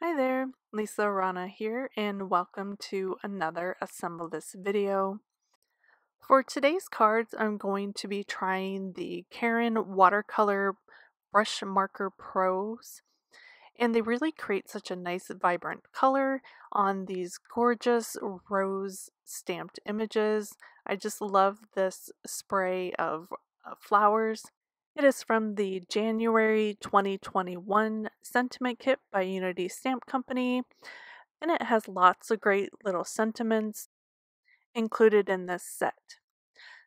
Hi there, Lisa Arana here, and welcome to another Assemble This video. For today's cards, I'm going to be trying the Karin Watercolor Brush Marker Pros, and they really create such a nice vibrant color on these gorgeous rose stamped images. I just love this spray of uh, flowers it is from the January 2021 Sentiment Kit by Unity Stamp Company, and it has lots of great little sentiments included in this set.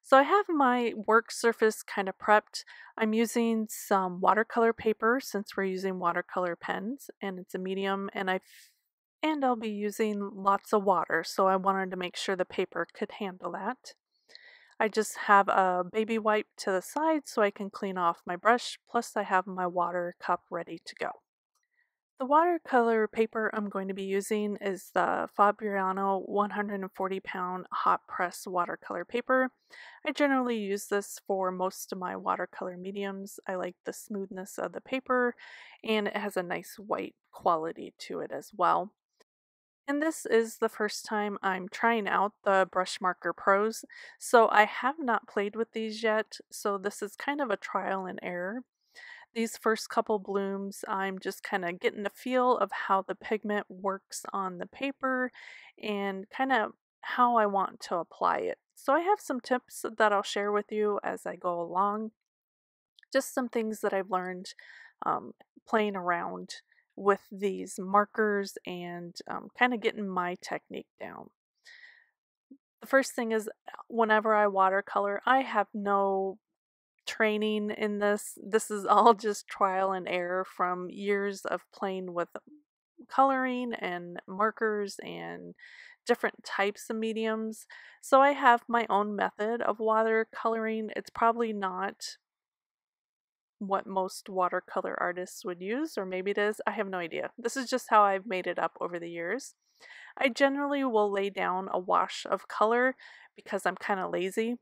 So I have my work surface kind of prepped. I'm using some watercolor paper since we're using watercolor pens and it's a medium and I and I'll be using lots of water so I wanted to make sure the paper could handle that. I just have a baby wipe to the side so I can clean off my brush, plus I have my water cup ready to go. The watercolor paper I'm going to be using is the Fabriano 140 pound hot press watercolor paper. I generally use this for most of my watercolor mediums. I like the smoothness of the paper and it has a nice white quality to it as well. And this is the first time I'm trying out the Brush Marker Pros, so I have not played with these yet, so this is kind of a trial and error. These first couple blooms, I'm just kind of getting a feel of how the pigment works on the paper and kind of how I want to apply it. So I have some tips that I'll share with you as I go along. Just some things that I've learned um, playing around with these markers and um, kind of getting my technique down. The first thing is whenever I watercolor, I have no training in this. This is all just trial and error from years of playing with coloring and markers and different types of mediums. So I have my own method of watercoloring. It's probably not what most watercolor artists would use, or maybe it is. I have no idea. This is just how I've made it up over the years. I generally will lay down a wash of color because I'm kind of lazy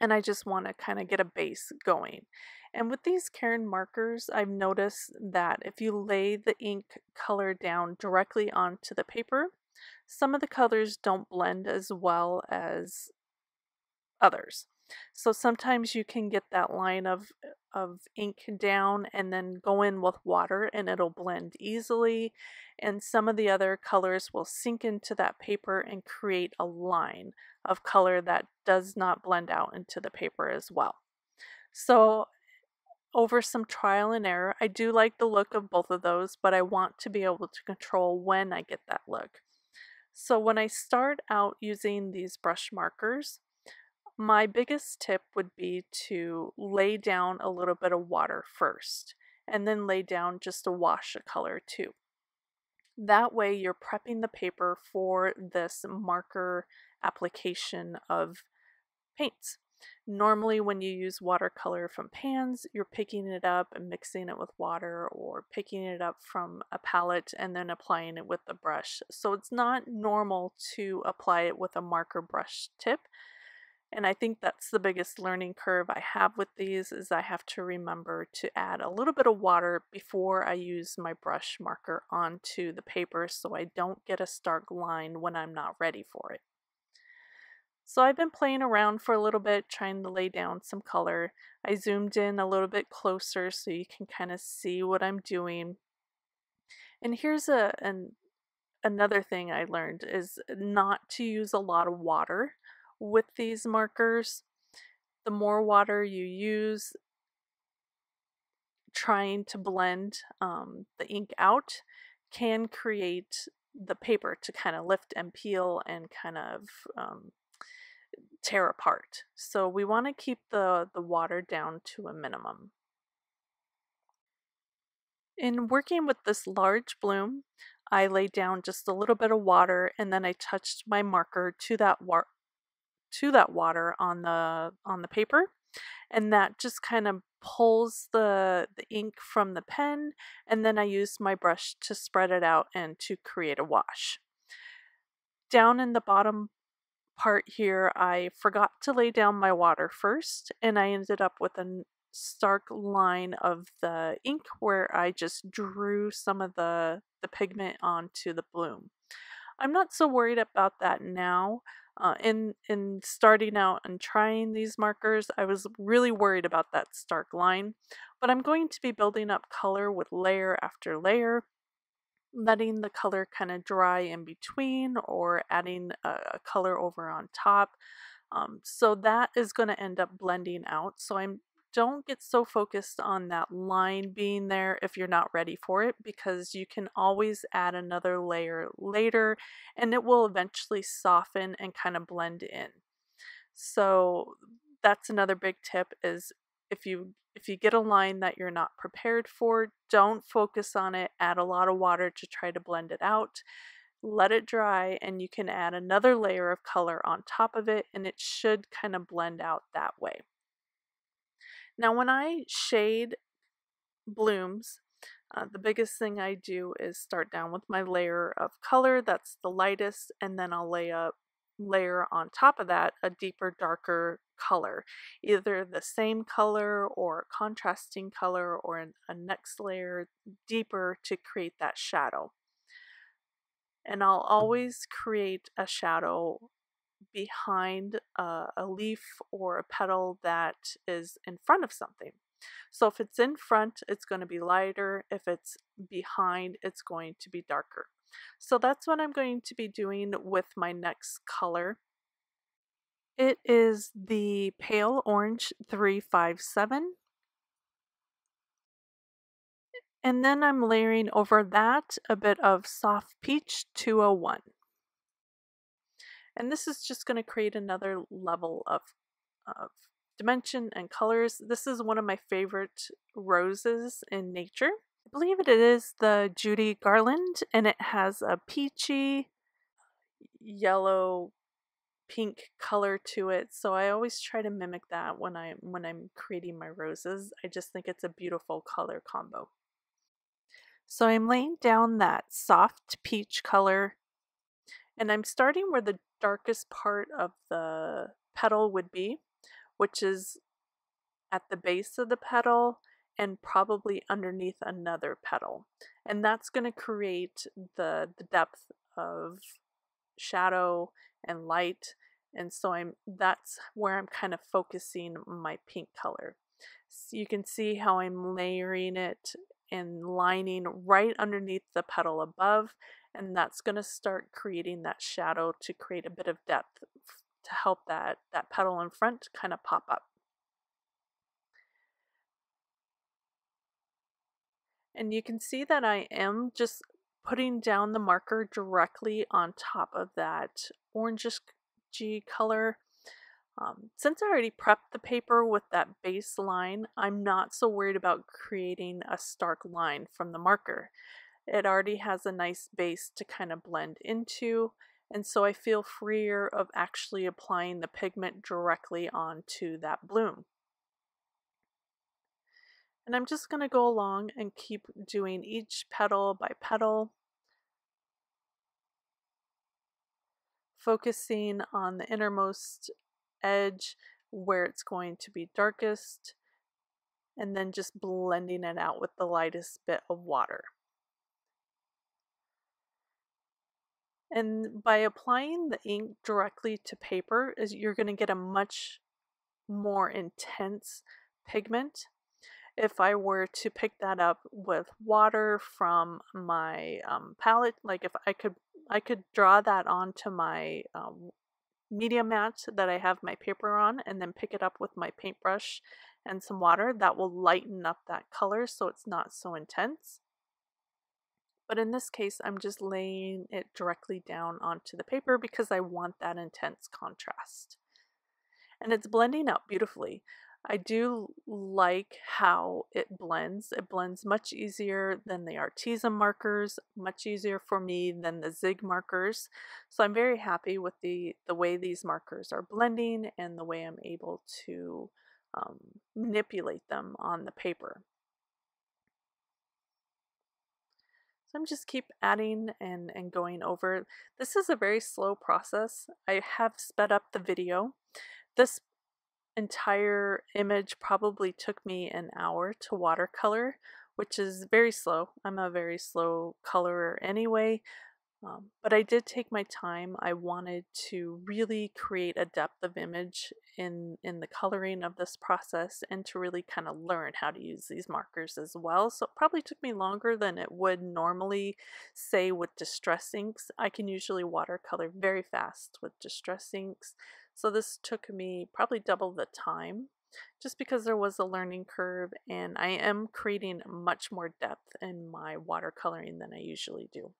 and I just want to kind of get a base going. And with these Karin markers, I've noticed that if you lay the ink color down directly onto the paper, some of the colors don't blend as well as others. So sometimes you can get that line of eh, of ink down and then go in with water and it'll blend easily and some of the other colors will sink into that paper and create a line of color that does not blend out into the paper as well. So over some trial and error, I do like the look of both of those, but I want to be able to control when I get that look. So when I start out using these brush markers, my biggest tip would be to lay down a little bit of water first and then lay down just a wash of color too. That way you're prepping the paper for this marker application of paints. Normally when you use watercolor from pans, you're picking it up and mixing it with water or picking it up from a palette and then applying it with the brush. So it's not normal to apply it with a marker brush tip and I think that's the biggest learning curve I have with these is I have to remember to add a little bit of water before I use my brush marker onto the paper so I don't get a stark line when I'm not ready for it. So I've been playing around for a little bit trying to lay down some color. I zoomed in a little bit closer so you can kind of see what I'm doing. And here's a an, another thing I learned is not to use a lot of water with these markers. The more water you use trying to blend um, the ink out can create the paper to kind of lift and peel and kind of um, tear apart. So we want to keep the, the water down to a minimum. In working with this large bloom, I laid down just a little bit of water and then I touched my marker to that to that water on the on the paper and that just kind of pulls the, the ink from the pen and then I use my brush to spread it out and to create a wash. Down in the bottom part here I forgot to lay down my water first and I ended up with a stark line of the ink where I just drew some of the, the pigment onto the bloom. I'm not so worried about that now. Uh, in in starting out and trying these markers, I was really worried about that stark line, but I'm going to be building up color with layer after layer, letting the color kind of dry in between or adding a, a color over on top. Um, so that is going to end up blending out. So I'm don't get so focused on that line being there if you're not ready for it because you can always add another layer later and it will eventually soften and kind of blend in. So that's another big tip is if you if you get a line that you're not prepared for, don't focus on it. Add a lot of water to try to blend it out. Let it dry and you can add another layer of color on top of it and it should kind of blend out that way. Now, when I shade blooms, uh, the biggest thing I do is start down with my layer of color that's the lightest, and then I'll lay a layer on top of that a deeper, darker color, either the same color or contrasting color or an, a next layer deeper to create that shadow. And I'll always create a shadow behind a, a leaf or a petal that is in front of something. So if it's in front, it's going to be lighter. If it's behind, it's going to be darker. So that's what I'm going to be doing with my next color. It is the Pale Orange 357. And then I'm layering over that a bit of Soft Peach 201. And this is just going to create another level of, of dimension and colors. This is one of my favorite roses in nature. I believe it is the Judy Garland, and it has a peachy, yellow, pink color to it. So I always try to mimic that when I when I'm creating my roses. I just think it's a beautiful color combo. So I'm laying down that soft peach color and I'm starting where the darkest part of the petal would be, which is at the base of the petal and probably underneath another petal. And that's going to create the, the depth of shadow and light. And so I'm that's where I'm kind of focusing my pink color. So you can see how I'm layering it and lining right underneath the petal above and that's going to start creating that shadow to create a bit of depth to help that that petal in front kind of pop up. And you can see that I am just putting down the marker directly on top of that orangish G color um, since I already prepped the paper with that base line, I'm not so worried about creating a stark line from the marker. It already has a nice base to kind of blend into, and so I feel freer of actually applying the pigment directly onto that bloom. And I'm just going to go along and keep doing each petal by petal, focusing on the innermost edge where it's going to be darkest and then just blending it out with the lightest bit of water. And by applying the ink directly to paper is you're going to get a much more intense pigment. If I were to pick that up with water from my um, palette, like if I could I could draw that onto my um, media mat that I have my paper on and then pick it up with my paintbrush and some water that will lighten up that color so it's not so intense. But in this case, I'm just laying it directly down onto the paper because I want that intense contrast. And it's blending out beautifully. I do like how it blends. It blends much easier than the Arteza markers, much easier for me than the Zig markers. So I'm very happy with the, the way these markers are blending and the way I'm able to um, manipulate them on the paper. So I'm just keep adding and, and going over. This is a very slow process. I have sped up the video. This entire image probably took me an hour to watercolor, which is very slow. I'm a very slow colorer anyway, um, but I did take my time. I wanted to really create a depth of image in, in the coloring of this process and to really kind of learn how to use these markers as well. So it probably took me longer than it would normally say with distress inks. I can usually watercolor very fast with distress inks. So this took me probably double the time just because there was a learning curve and I am creating much more depth in my watercoloring than I usually do.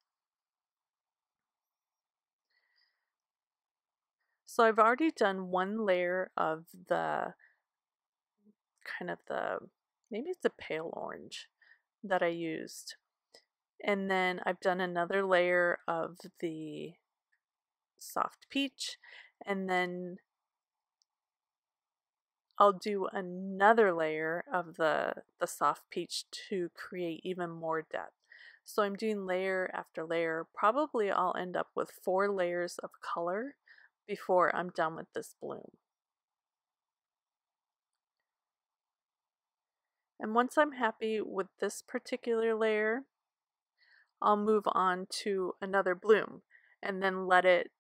So I've already done one layer of the kind of the, maybe it's a pale orange that I used. And then I've done another layer of the soft peach and then I'll do another layer of the, the soft peach to create even more depth. So I'm doing layer after layer. Probably I'll end up with four layers of color before I'm done with this bloom. And once I'm happy with this particular layer, I'll move on to another bloom and then let it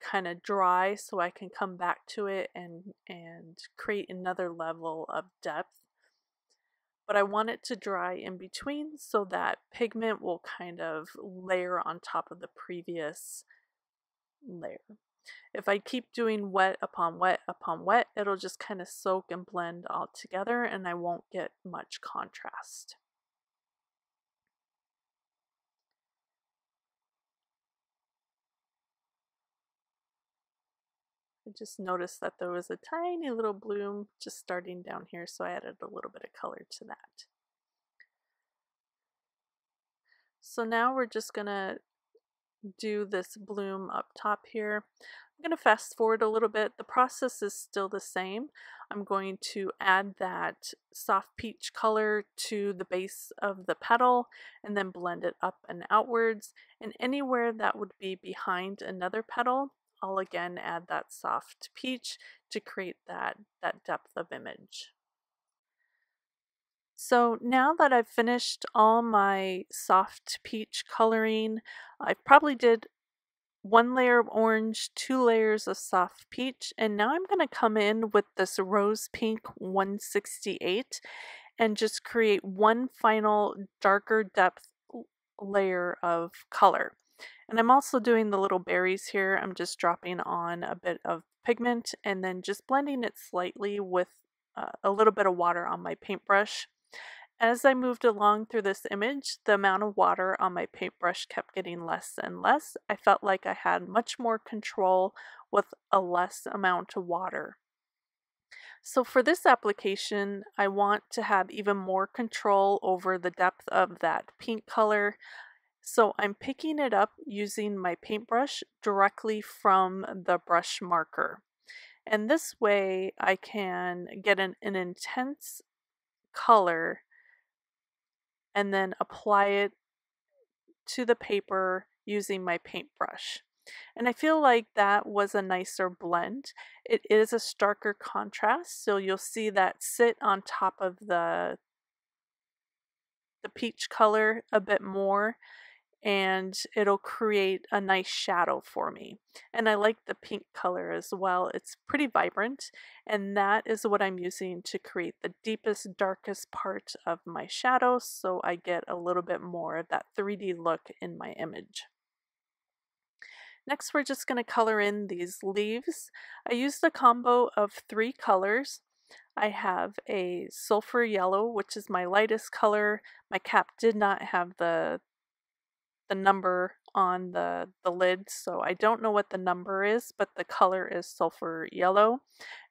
kind of dry so I can come back to it and and create another level of depth. But I want it to dry in between so that pigment will kind of layer on top of the previous layer. If I keep doing wet upon wet upon wet, it'll just kind of soak and blend all together and I won't get much contrast. Just noticed that there was a tiny little bloom just starting down here, so I added a little bit of color to that. So now we're just going to do this bloom up top here. I'm going to fast forward a little bit. The process is still the same. I'm going to add that soft peach color to the base of the petal and then blend it up and outwards. And anywhere that would be behind another petal, I'll again add that soft peach to create that, that depth of image. So now that I've finished all my soft peach coloring, I probably did one layer of orange, two layers of soft peach, and now I'm going to come in with this rose pink 168 and just create one final darker depth layer of color. And I'm also doing the little berries here. I'm just dropping on a bit of pigment and then just blending it slightly with uh, a little bit of water on my paintbrush. As I moved along through this image, the amount of water on my paintbrush kept getting less and less. I felt like I had much more control with a less amount of water. So for this application, I want to have even more control over the depth of that pink color. So I'm picking it up using my paintbrush directly from the brush marker. And this way I can get an, an intense color and then apply it to the paper using my paintbrush. And I feel like that was a nicer blend. It is a starker contrast, so you'll see that sit on top of the the peach color a bit more and it'll create a nice shadow for me. And I like the pink color as well. It's pretty vibrant and that is what I'm using to create the deepest, darkest part of my shadow so I get a little bit more of that 3D look in my image. Next we're just going to color in these leaves. I used a combo of three colors. I have a sulfur yellow, which is my lightest color. My cap did not have the the number on the, the lid, so I don't know what the number is, but the color is sulfur yellow.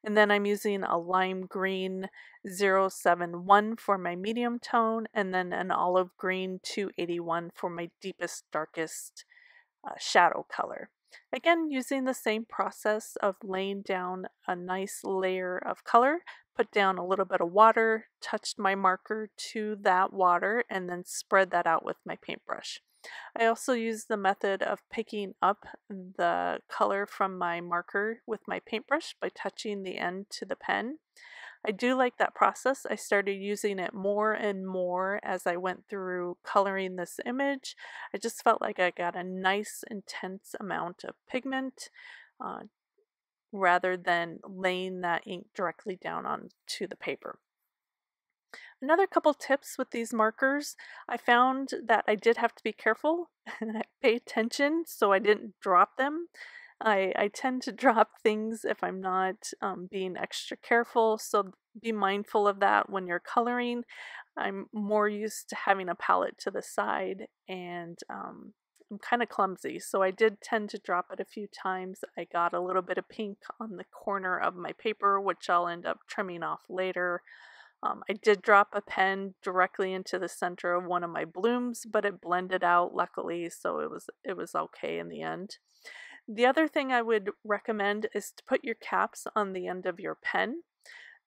And then I'm using a lime green 071 for my medium tone, and then an olive green 281 for my deepest, darkest uh, shadow color. Again, using the same process of laying down a nice layer of color, put down a little bit of water, touched my marker to that water, and then spread that out with my paintbrush. I also use the method of picking up the color from my marker with my paintbrush by touching the end to the pen. I do like that process. I started using it more and more as I went through coloring this image. I just felt like I got a nice intense amount of pigment uh, rather than laying that ink directly down onto the paper. Another couple tips with these markers, I found that I did have to be careful and pay attention so I didn't drop them. I, I tend to drop things if I'm not um, being extra careful, so be mindful of that when you're coloring. I'm more used to having a palette to the side and um, I'm kind of clumsy, so I did tend to drop it a few times. I got a little bit of pink on the corner of my paper, which I'll end up trimming off later. Um, I did drop a pen directly into the center of one of my blooms, but it blended out luckily, so it was it was okay in the end. The other thing I would recommend is to put your caps on the end of your pen.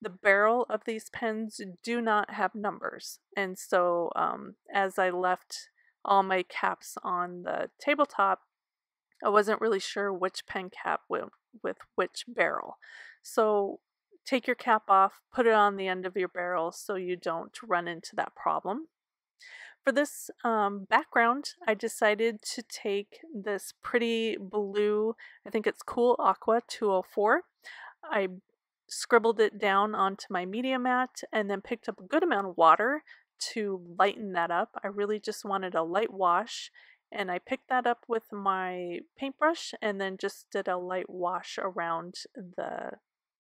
The barrel of these pens do not have numbers, and so um, as I left all my caps on the tabletop, I wasn't really sure which pen cap went with which barrel. So take your cap off, put it on the end of your barrel so you don't run into that problem. For this um, background, I decided to take this pretty blue, I think it's Cool Aqua 204. I scribbled it down onto my media mat and then picked up a good amount of water to lighten that up. I really just wanted a light wash and I picked that up with my paintbrush and then just did a light wash around the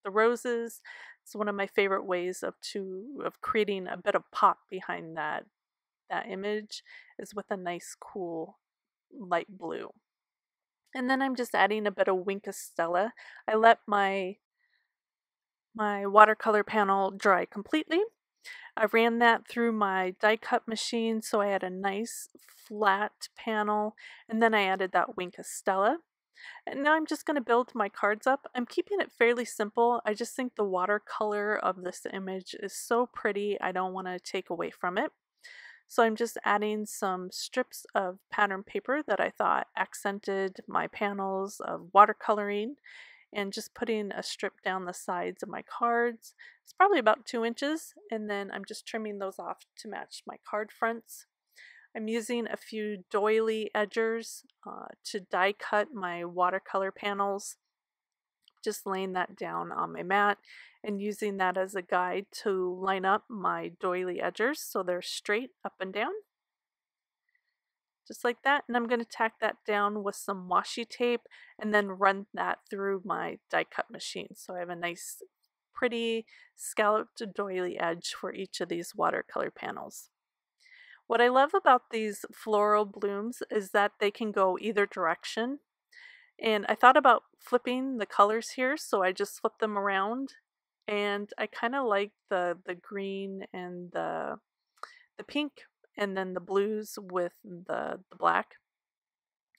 the roses. It's one of my favorite ways of to of creating a bit of pop behind that that image is with a nice cool light blue. And then I'm just adding a bit of Wink of Stella. I let my my watercolor panel dry completely. I ran that through my die cut machine so I had a nice flat panel and then I added that Wink of Stella. And now I'm just going to build my cards up. I'm keeping it fairly simple. I just think the watercolor of this image is so pretty. I don't want to take away from it. So I'm just adding some strips of pattern paper that I thought accented my panels of watercoloring and just putting a strip down the sides of my cards. It's probably about two inches and then I'm just trimming those off to match my card fronts. I'm using a few doily edgers uh, to die cut my watercolor panels. Just laying that down on my mat and using that as a guide to line up my doily edgers so they're straight up and down. Just like that. And I'm going to tack that down with some washi tape and then run that through my die cut machine. So I have a nice pretty scalloped doily edge for each of these watercolor panels. What I love about these floral blooms is that they can go either direction. And I thought about flipping the colors here, so I just flipped them around. And I kind of like the, the green and the, the pink and then the blues with the, the black.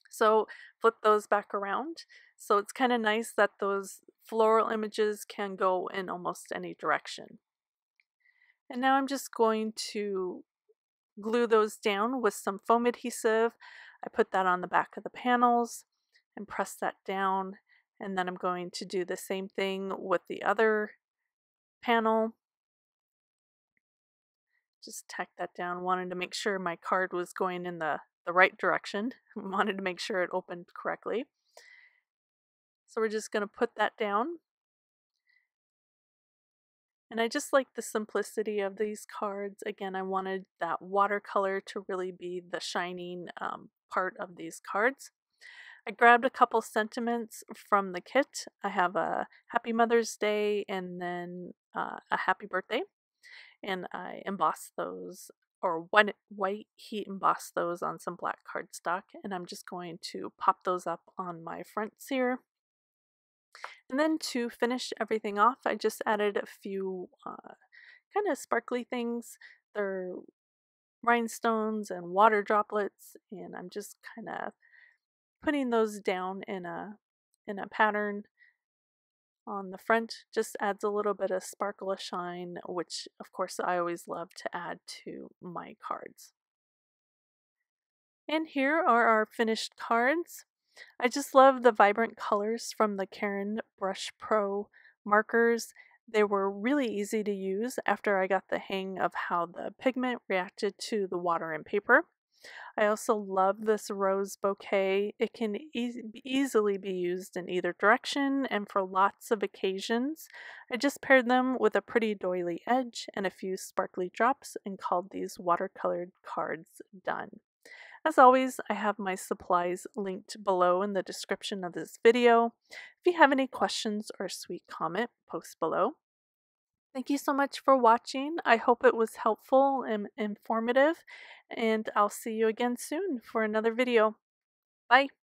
So flip those back around. So it's kind of nice that those floral images can go in almost any direction. And now I'm just going to glue those down with some foam adhesive. I put that on the back of the panels and press that down and then I'm going to do the same thing with the other panel. Just tack that down, wanted to make sure my card was going in the, the right direction. wanted to make sure it opened correctly. So we're just going to put that down and I just like the simplicity of these cards. Again, I wanted that watercolor to really be the shining um, part of these cards. I grabbed a couple sentiments from the kit. I have a Happy Mother's Day and then uh, a Happy Birthday. And I embossed those or white, white heat embossed those on some black cardstock. And I'm just going to pop those up on my fronts here. And then to finish everything off, I just added a few uh, kind of sparkly things. They're rhinestones and water droplets, and I'm just kind of putting those down in a in a pattern on the front just adds a little bit of sparkle of shine which of course I always love to add to my cards And here are our finished cards. I just love the vibrant colors from the Karin Brush Pro markers. They were really easy to use after I got the hang of how the pigment reacted to the water and paper. I also love this rose bouquet. It can e easily be used in either direction and for lots of occasions. I just paired them with a pretty doily edge and a few sparkly drops and called these watercolored cards done. As always, I have my supplies linked below in the description of this video. If you have any questions or a sweet comment, post below. Thank you so much for watching. I hope it was helpful and informative, and I'll see you again soon for another video. Bye!